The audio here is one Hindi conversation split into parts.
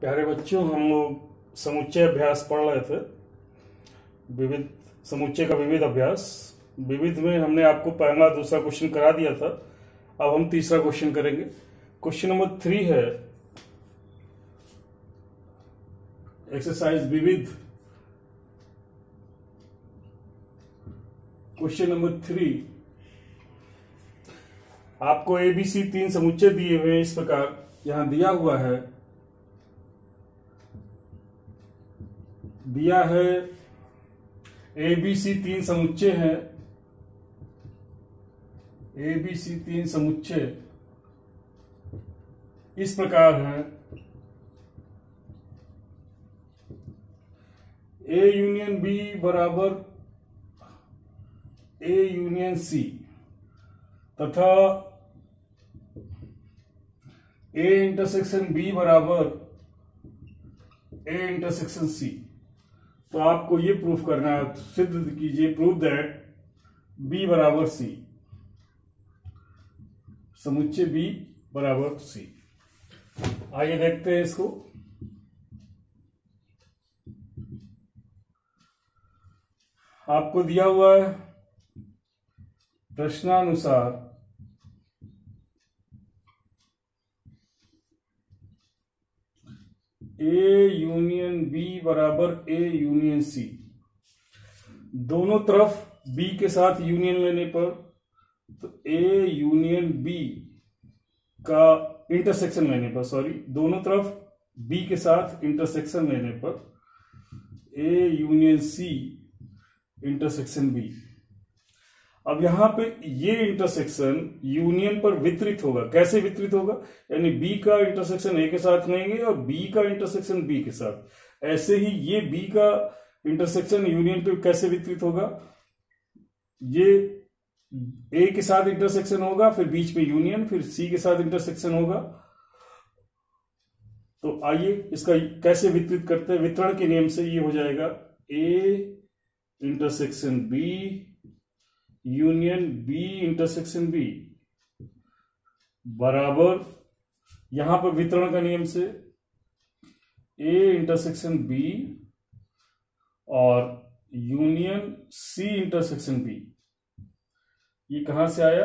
प्यारे बच्चों, हम लोग समुच्चय अभ्यास पढ़ रहे थे। विविध, समुच्चय का विविध अभ्यास। विविध में हमने आपको पहला, दूसरा क्वेश्चन करा दिया था। अब हम तीसरा क्वेश्चन करेंगे। क्वेश्चन नंबर थ्री है एक्सरसाइज विविध। क्वेश्चन नंबर थ्री आपको एबीसी तीन समुच्चय दिए हुए इस प्रकार। यहाँ दिया हुआ है दिया है। ए बी सी तीन समुच्चय है। ए बी सी तीन समुच्चय इस प्रकार है। ए यूनियन बी बराबर ए यूनियन सी तथा ए इंटरसेक्शन बी बराबर ए इंटरसेक्शन सी तो आपको ये प्रूफ करना है, सिद्ध कीजिए प्रूफ दैट बी बराबर सी समुच्चय बी बराबर सी आइए देखते हैं इसको। आपको दिया हुआ है प्रश्नानुसार ए यूनियन बी बराबर ए यूनियन सी दोनों तरफ़ बी के साथ यूनियन लेने पर तो ए यूनियन बी का इंटरसेक्शन लेने पर सॉरी दोनों तरफ़ बी के साथ इंटरसेक्शन लेने पर A union C intersection B अब यहाँ पे ये इंटरसेक्शन यूनियन पर वितरित होगा। कैसे वितरित होगा? यानी बी का इंटरसेक्शन ए के साथ लेंगे और बी का इंटरसेक्शन बी के साथ। ऐसे ही ये बी का इंटरसेक्शन यूनियन पे कैसे वितरित होगा? ये ए के साथ इंटरसेक्शन होगा, फिर बीच में यूनियन फिर सी के साथ इंटरसेक्शन होगा। तो आइए इसका कैसे वितरित करते हैं? वितरण के नियम से ये हो जाएगा। A intersection B union B intersection B बराबर यहाँ पर वितरण का नियम से ए इंटरसेक्शन बी और यूनियन सी इंटरसेक्शन बी। ये कहाँ से आया?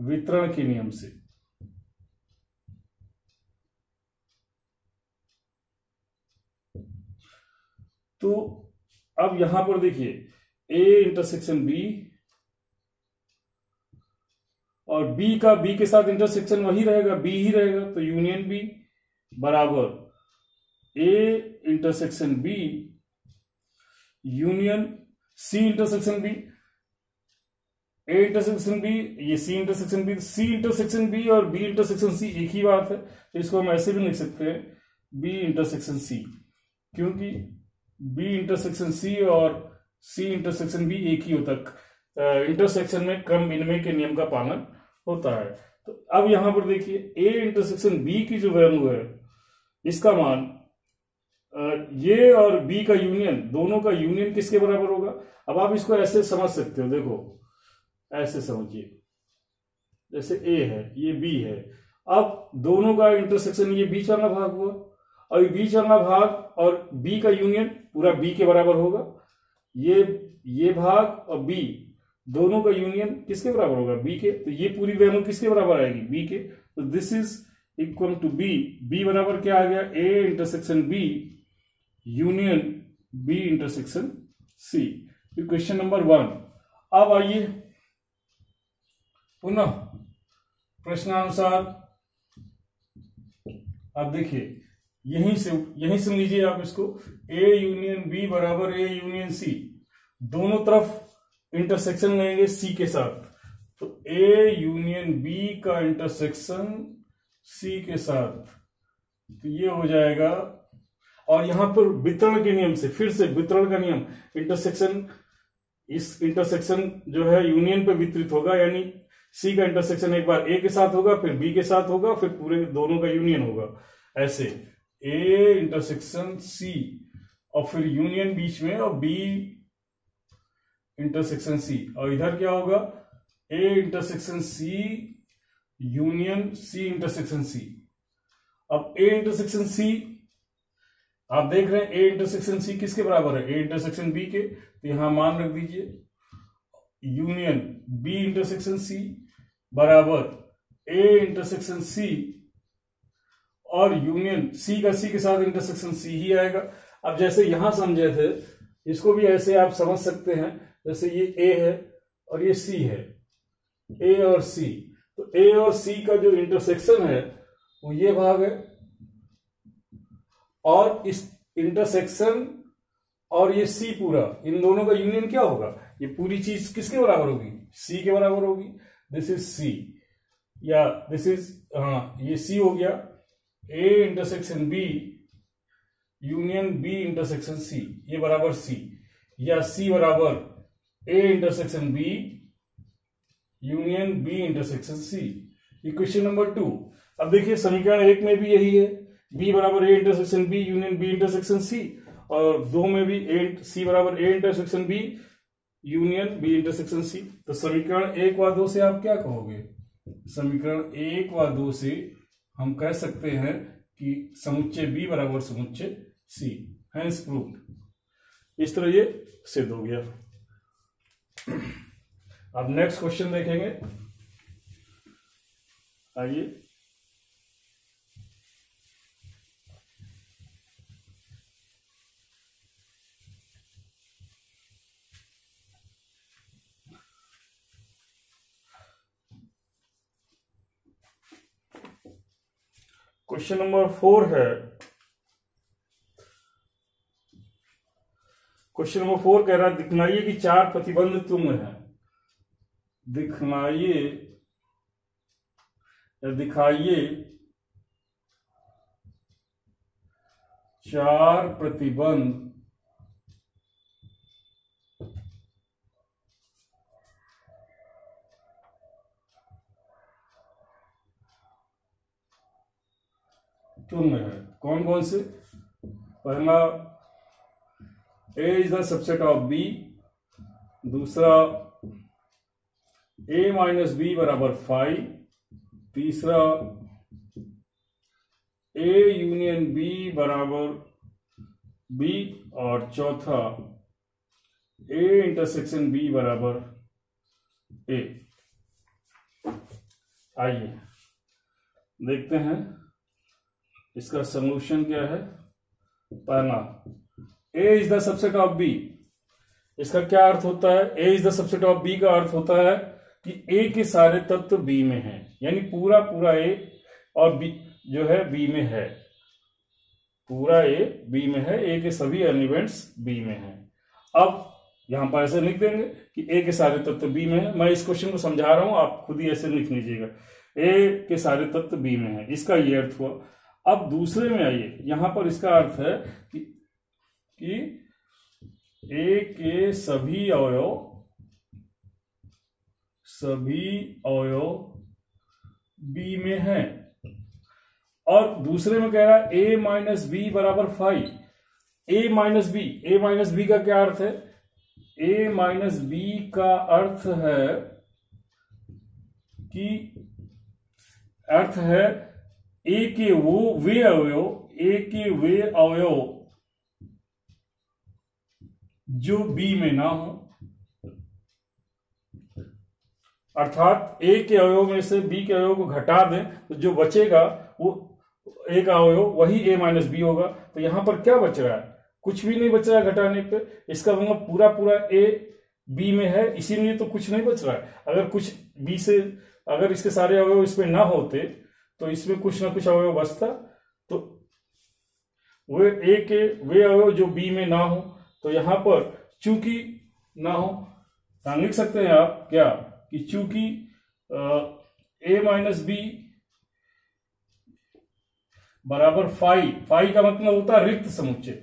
वितरण के नियम से। तो अब यहाँ पर देखिए ए इंटरसेक्शन बी और बी का बी के साथ इंटरसेक्शन वही रहेगा बी ही रहेगा तो यूनियन बी बराबर A intersection B union C intersection B A intersection B ये C intersection B C intersection B और बी इंटरसेक्शन सी एक ही बात है तो इसको हम ऐसे भी लिख सकते हैं बी इंटरसेक्शन सी क्योंकि बी इंटरसेक्शन सी और सी इंटरसेक्शन भी एक ही होता है इंटरसेक्शन में क्रम विनिमय के नियम का पालन होता है। तो अब यहाँ पर देखिए ए इंटरसेक्शन बी की जो वैल्यू है, इसका मान ये और बी का यूनियन दोनों का यूनियन किसके बराबर होगा? अब आप इसको ऐसे समझ सकते हो, देखो, ऐसे समझिए। जैसे ए है, ये बी है। अब दोनों का इंटरसेक्शन ये बीच वाला भाग हुआ, और बीच वाला भाग और बी का यूनियन पूरा बी के बराबर होगा। ये ये भाग और बी दोनों का यूनियन किसके बराबर होगा? बी के। तो ये पूरी वैल्यू किसके बराबर आएगी? बी के। तो this is equal to B B बराबर क्या आ गया? A intersection B union B intersection C question number one अब आइए पुनः प्रश्नानुसार। अब देखिए, यहीं से यहीं से लीजिए आप इसको। ए यूनियन बी बराबर ए यूनियन सी दोनों तरफ़ इंटरसेक्शन लेंगे सी के साथ। तो ए यूनियन बी का इंटरसेक्शन सी के साथ। तो ये हो जाएगा। और यहाँ पर वितरण के नियम से, फिर से वितरण का नियम इंटरसेक्शन इस इंटरसेक्शन जो है यूनियन पे वितरित होगा, यानी सी का इंटरसेक्शन एक बार ए के साथ होगा, फिर बी के साथ होगा, फिर पूरे दोनों का यूनियन होगा। ऐसे ए इंटरसेक्शन सी और फिर यूनियन बीच में और बी इंटरसेक्शन सी। और इधर क्या होगा? A intersection C union C intersection C अब ए इंटरसेक्शन सी आप देख रहे हैं ए इंटरसेक्शन सी किसके बराबर है? ए इंटरसेक्शन बी के। तो यहाँ मान रख दीजिए यूनियन बी इंटरसेक्शन सी बराबर ए इंटरसेक्शन सी और यूनियन सी का सी के साथ इंटरसेक्शन सी ही आएगा। अब जैसे यहाँ समझे थे, इसको भी ऐसे आप समझ सकते हैं। जैसे ये ए है और ये सी है। ए और सी तो ए और सी का जो इंटरसेक्शन है, वो ये भाग है और इस इंटरसेक्शन और ये सी पूरा, इन दोनों का यूनियन क्या होगा? ये पूरी चीज़ किसके बराबर होगी? सी के बराबर होगी। दिस इज़ सी या दिस इज़ हाँ ये सी हो गया। A intersection B union B intersection C ये बराबर सी या सी बराबर A intersection B union B intersection C equation number two अब देखिए, समीकरण एक में भी यही है। बी बराबर A intersection B union B intersection C और दो में भी ए सी बराबर A intersection B union B intersection C तो समीकरण एक व दो से आप क्या कहोगे? समीकरण एक व दो से हम कह सकते हैं कि समुच्चय बी बराबर समुच्चय सी हैंस प्रूफ इस तरह ये सिद्ध हो गया। अब नेक्स्ट क्वेश्चन देखेंगे। आइए। क्वेश्चन नंबर फोर है। क्वेश्चन नंबर फोर कह रहा है दिखनाइए कि चार प्रतिबंध तुम है। दिखनाइए दिखाइए चार प्रतिबंध। तुम है। कौन कौन से? पहला A is the subset of B दूसरा ए माइनस बी बराबर फाइव तीसरा ए यूनियन बी बराबर बी और चौथा ए इंटरसेक्शन बी बराबर ए आइए देखते हैं इसका सोल्यूशन क्या है? पहला A is the subset of B इसका क्या अर्थ होता है? A is the subset of B का अर्थ होता है कि ए के सारे तत्व बी में हैं। यानी पूरा पूरा ए और बी जो है बी में है। पूरा ए बी में है। ए के सभी एलिमेंट्स बी में हैं। अब यहाँ पर ऐसे लिख देंगे कि ए के सारे तत्व बी में है। मैं इस क्वेश्चन को समझा रहा हूँ, आप खुद ही ऐसे लिख लीजिएगा। ए के सारे तत्व बी में है। इसका ये अर्थ हुआ। अब दूसरे में आइए। यहाँ पर इसका अर्थ है कि कि ए के सभी अवयव सभी अवयव बी में है। और दूसरे में कह रहा है ए माइनस बी बराबर five A minus B A minus B का क्या अर्थ है? ए माइनस बी का अर्थ है कि अर्थ है ए के वो वे अवयव ए के वे अवयव जो बी में ना हो, अर्थात ए के अवयव में से बी के अवयव को घटा दें तो जो बचेगा वो ए का अवयव वही ए माइनस बी होगा। तो यहाँ पर क्या बच रहा है? कुछ भी नहीं बच रहा है घटाने पे। इसका मतलब पूरा पूरा ए बी में है, इसीलिए तो कुछ नहीं बच रहा है। अगर कुछ बी से, अगर इसके सारे अवयव इसमें ना होते तो इसमें कुछ ना कुछ अवयव बचता। तो वे ए के, वे अवयव जो बी में ना हो तो यहाँ पर चूँकि ना हो लिख सकते हैं आप क्या? कि चूँकि ए माइनस बी बराबर फाइव फाइव का मतलब होता है रिक्त समुच्चय।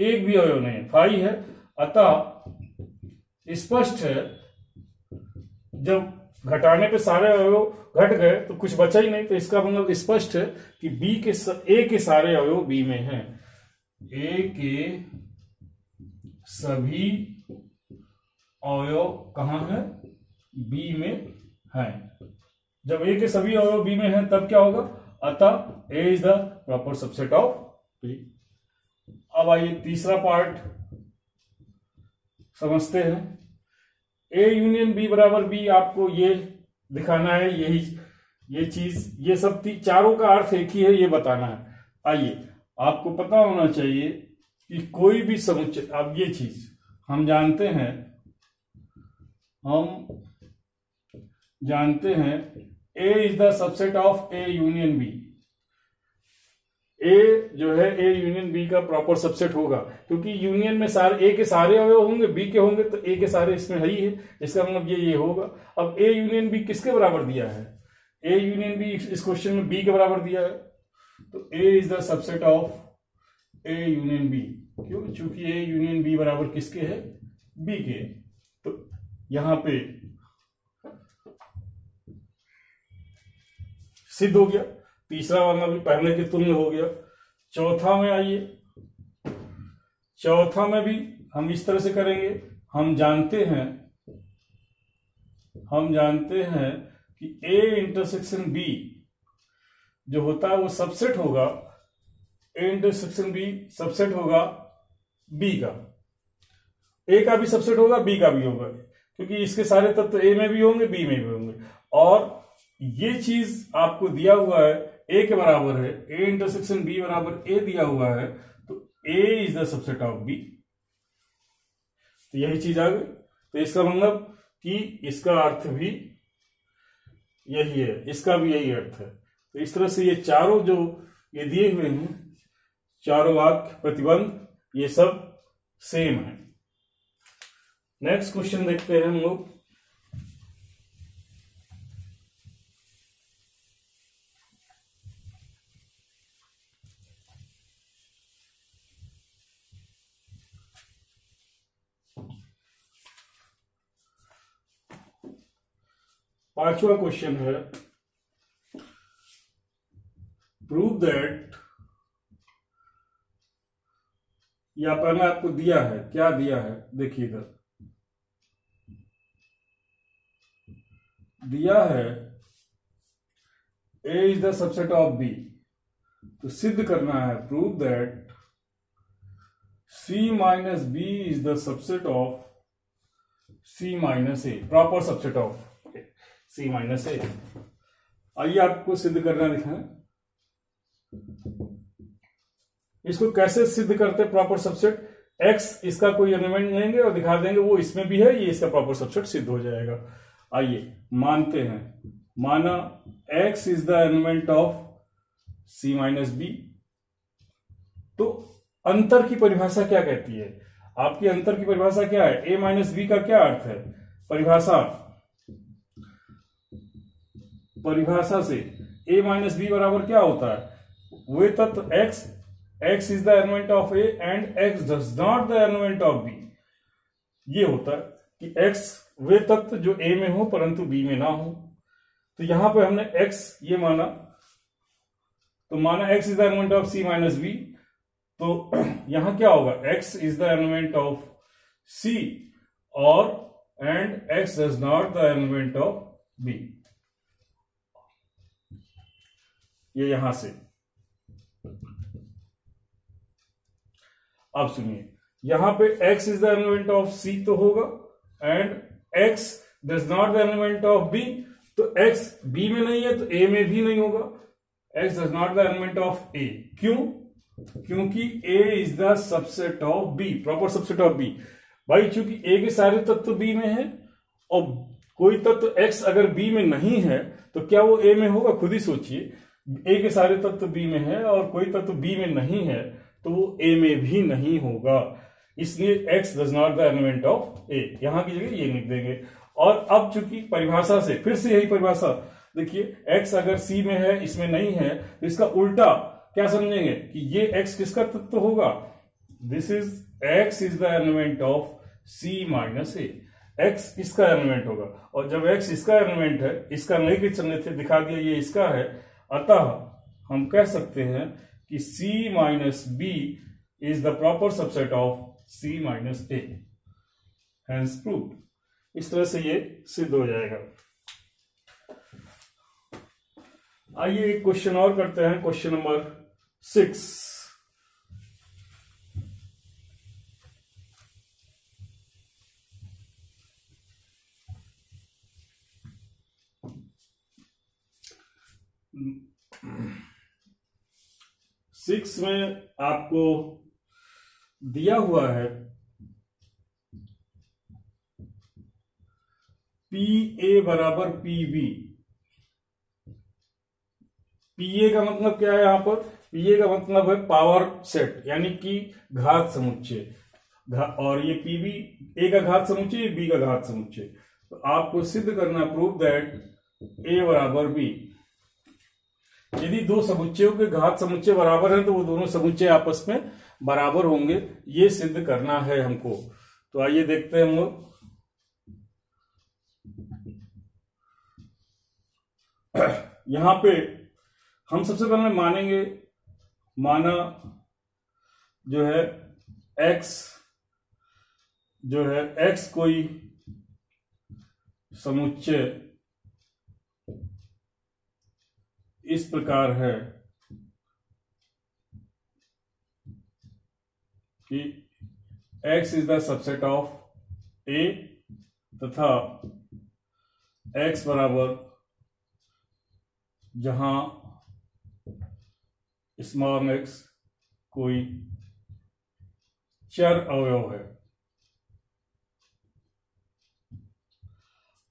एक भी अवयव नहीं फाइव है। अतः स्पष्ट है, जब घटाने पे सारे अवयव घट गए तो कुछ बचा ही नहीं। तो इसका मतलब स्पष्ट है कि बी के ए के सारे अवयव बी में हैं। ए के सभी अवयव कहाँ है? बी में है। जब ए के सभी अवयव बी में है, तब क्या होगा? अतः A is the proper subset of B अब आइए तीसरा पार्ट समझते हैं। ए यूनियन बी बराबर बी आपको ये दिखाना है, यही, ये चीज़, ये सब चारों का अर्थ एक ही है, ये बताना है। आइए, आपको पता होना चाहिए कि कोई भी समुच्चय, अब ये चीज़, हम जानते हैं, हम जानते हैं A is the subset of A union B A जो है ए यूनियन बी का प्रॉपर सबसेट होगा, क्योंकि यूनियन में सारे ए के सारे होंगे बी के होंगे तो ए के सारे इसमें है ही है, इसका मतलब ये ये होगा। अब ए यूनियन बी किसके बराबर दिया है? ए यूनियन बी इस क्वेश्चन में बी के बराबर दिया है। तो A is the subset of A union B क्यों? चूँकि ए यूनियन बी बराबर किसके है? बी के। तो यहाँ पे सिद्ध हो गया। तीसरा वाला भी पहले के तुल्य हो गया। चौथा में आइए। चौथा में भी हम इस तरह से करेंगे। हम जानते हैं, हम जानते हैं कि ए इंटरसेक्शन बी जो होता है वो सबसेट होगा। ए इंटरसेक्शन बी, सबसेट होगा बी का। ए का भी सबसेट होगा बी का भी होगा, क्योंकि इसके सारे तत्व ए में भी होंगे बी में भी होंगे। और ये चीज़ आपको दिया हुआ है ए के बराबर है ए इंटरसेक्शन बी बराबर ए दिया हुआ है तो A is the subset of B तो यही चीज़ आ गई। तो इसका मतलब कि इसका अर्थ भी यही है, इसका भी यही अर्थ है। तो इस तरह से ये चारों जो ये दिए हुए हैं चारों वाक्य प्रतिबंध, ये सब सेम है। नेक्स्ट क्वेश्चन देखते हैं हम लोग। पांचवा क्वेश्चन है। प्रूव दैट या पहले आपको दिया है, क्या दिया है? देखिए इधर। दिया है A is the subset of B तो सिद्ध करना है prove that C minus B is the subset of C minus A proper subset of C minus A आइए आपको सिद्ध करना दिखा इसको कैसे सिद्ध करते प्रॉपर सबसेट एक्स इसका कोई एलिमेंट लेंगे और दिखा देंगे, वो इसमें भी है, ये इसका प्रॉपर सबसेट सिद्ध हो जाएगा। आइए, मानते हैं। माना x is the element of C minus B तो अंतर की परिभाषा क्या कहती है? आपकी अंतर की परिभाषा क्या है? ए माइनस बी का क्या अर्थ है? परिभाषा। परिभाषा से ए माइनस बी बराबर क्या होता है? वे तत्व x x is the element of A and x does not the element of B ये होता है कि एक्स वे तत्व जो ए में हो, परंतु बी में ना हो। तो यहाँ पे हमने एक्स ये माना। तो माना x is the element of C minus B तो यहाँ क्या होगा? X is the element of C और and x does not the element of B ये यहाँ से। अब सुनिए। यहाँ पे x is the element of c तो होगा and x does not the element of b तो x b में नहीं है तो a में भी नहीं होगा। x does not the element of a क्यों? क्योंकि a is the subset of b proper subset of b भाई, चूँकि a के सारे तत्व b में है, और कोई तत्व x अगर b में नहीं है तो क्या वो a में होगा? खुद ही सोचिए। ए के सारे तत्व बी में है, और कोई तत्व बी में नहीं है तो वो ए में भी नहीं होगा। इसलिए x does not the element of A यहाँ की जगह ये लिख देंगे। और अब चूँकि परिभाषा से, फिर से यही परिभाषा। देखिए एक्स अगर सी में है, इसमें नहीं है तो इसका उल्टा क्या समझेंगे कि ये एक्स किसका तत्व होगा? This is x is the element of C minus A x इसका एलिमेंट होगा। और जब एक्स इसका एलिमेंट है, इसका नहीं कि चलने थे दिखा दिया ये इसका है, अतः हम कह सकते हैं कि C minus B is the proper subset of C minus A hence prove इस तरह से ये सिद्ध हो जाएगा। आइए एक क्वेश्चन और करते हैं क्वेश्चन नंबर सिक्स सिक्स में आपको दिया हुआ है पी ए बराबर पी बी। पीए का मतलब क्या है यहाँ पर? पीए का मतलब है पावर सेट यानी कि घात समुच्चय। और ये पी बी, ए का घात समुच्चय, बी का घात समुच्चय। तो आपको सिद्ध करना प्रूफ दैट ए बराबर बी यदि दो समुच्चयों के घात समुच्चय बराबर है तो वो दोनों समुच्चय आपस में बराबर होंगे। ये सिद्ध करना है हमको। तो आइए देखते हैं हम लोग। यहाँ पे हम सबसे पहले मानेंगे माना जो है x, जो है x कोई समुच्चय इस प्रकार है कि x is the subset of a तथा x बराबर जहाँ स्मॉल एक्स कोई चर अवयव है।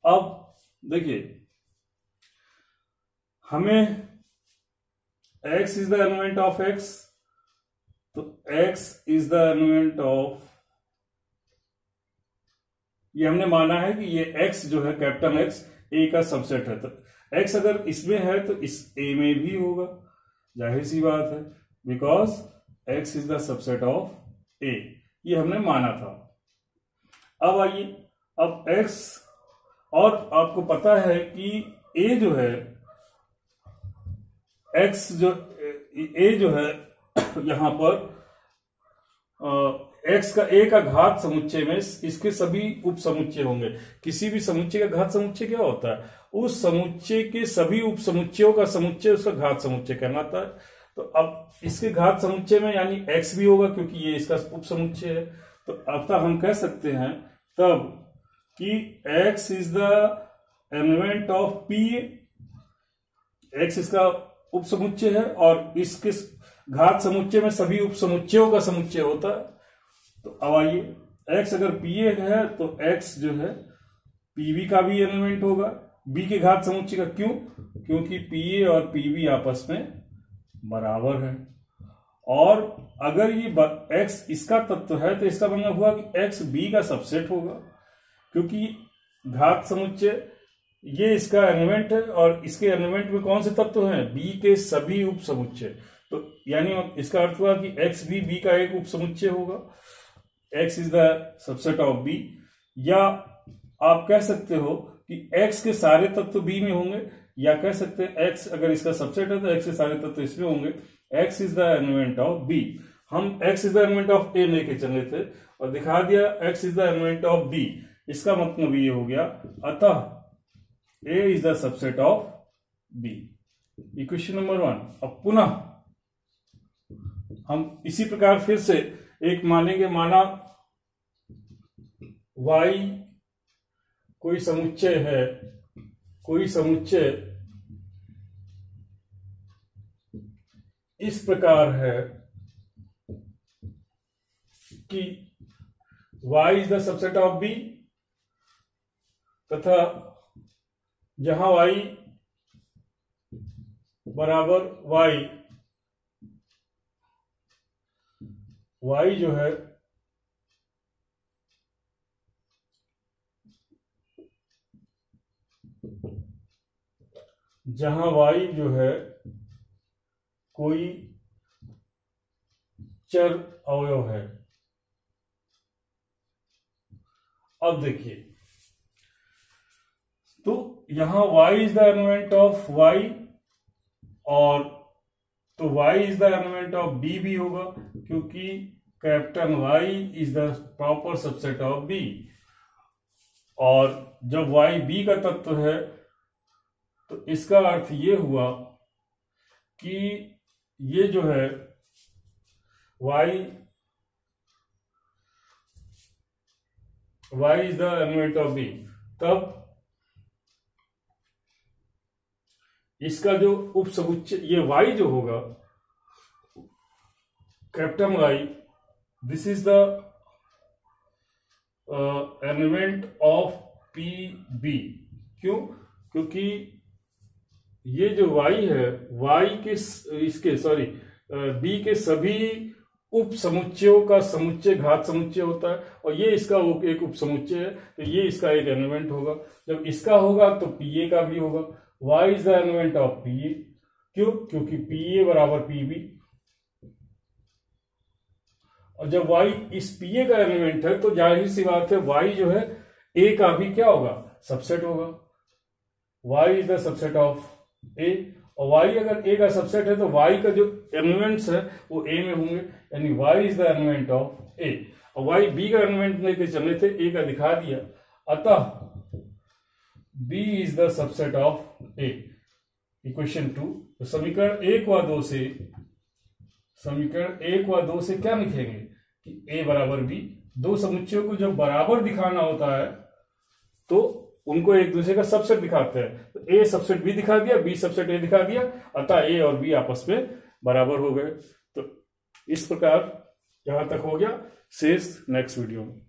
अब देखिए हमें x is the element of x तो x is the element of ये हमने माना है कि ये x जो है कैपिटल x, a का सबसेट है। तो x अगर इसमें है तो इस a में भी होगा। ज़ाहिर सी बात है because x is the subset of a ये हमने माना था। अब आइए, अब x, और आपको पता है कि a जो है x जो ए जो है, यहाँ पर एक्स का ए का घात समुच्चय में इसके सभी उप समुच्चय होंगे। किसी भी समुच्चय का घात समुच्चय क्या होता है? उस समुच्चय के सभी उप समुच्चयों का समुच्चय, उसका घात समुच्चय कहलाता है। तो अब इसके घात समुच्चय में यानी एक्स भी होगा, क्योंकि ये इसका उप समुच्चय है। तो अब तक हम कह सकते हैं तब कि x is the element of P x इसका उप समुच्चय है और इसके घात समुच्चय में सभी उप समुच्चयों का समुच्चय होता है। तो अब आइए एक्स अगर पी ए है तो एक्स जो है पीबी का भी एलिमेंट होगा। बी के घात समुच्चय का क्यों? क्योंकि पी ए और पीबी आपस में बराबर है। और अगर ये एक्स इसका तत्व है तो इसका मतलब हुआ कि एक्स बी का सबसेट होगा, क्योंकि घात समुच्चय ये इसका एलिमेंट है और इसके एलिमेंट में कौन से तत्व हैं? बी के सभी उप समुच्चय तो यानी इसका अर्थ हुआ कि एक्स भी बी का एक उप समुच्चय होगा। X is the subset of B या आप कह सकते हो कि एक्स के सारे तत्व बी में होंगे, या कह सकते हैं x अगर इसका सबसेट है तो एक्स के सारे तत्व इसमें होंगे। X is the element of B हम X is the element of A लेके चले थे और दिखा दिया X is the element of B इसका मतलब ये हो गया। अतः a is the subset of b. Equation number one अब पुनः हम इसी प्रकार फिर से एक मानेंगे, माना y कोई समुच्चय है, कोई समुच्चय इस प्रकार है कि y is the subset of b तथा जहाँ y बराबर y y जो है, जहाँ y जो है, कोई चर अवयव है। अब देखिए तो यहाँ y is the element of y और तो y is the element of b भी होगा, क्योंकि capital y is the proper subset of b. और जब y b का तत्व है तो इसका अर्थ ये हुआ कि ये जो है, y y is the element of B तब इसका जो उप समुच्चय ये वाई जो होगा capital Y this is the element of P B क्यों? क्योंकि ये जो y है y के इसके सॉरी b के सभी उप समुच्चयों का समुच्चय, घात समुच्चय होता है, और ये इसका एक उप समुच्चय है तो ये इसका एक एलिमेंट होगा। जब इसका होगा तो पी ए का भी होगा। Y is the element of P A क्यों? क्योंकि पी ए बराबर पी बी और जब वाई इस पी ए का एलिमेंट है तो ज़ाहिर सी बात है वाई जो है ए का भी क्या होगा? सबसेट होगा। Y is the subset of A और वाई अगर ए का सबसेट है तो वाई का जो एलिमेंट्स है, वो ए में होंगे। यानी Y is the element of A और y b का एलिमेंट लेके चले थे ए का दिखा दिया। अतः B is the subset of a. Equation two तो समीकरण एक व दो से, समीकरण एक व दो से क्या लिखेंगे? कि a बराबर बी दो समुच्चयों को जब बराबर दिखाना होता है तो उनको एक दूसरे का सबसेट दिखाते हैं। तो ए सबसेट बी दिखा दिया बी सबसेट ए दिखा दिया, अतः ए और बी आपस में बराबर हो गए। तो इस प्रकार यहाँ तक हो गया। शेष नेक्स्ट वीडियो में।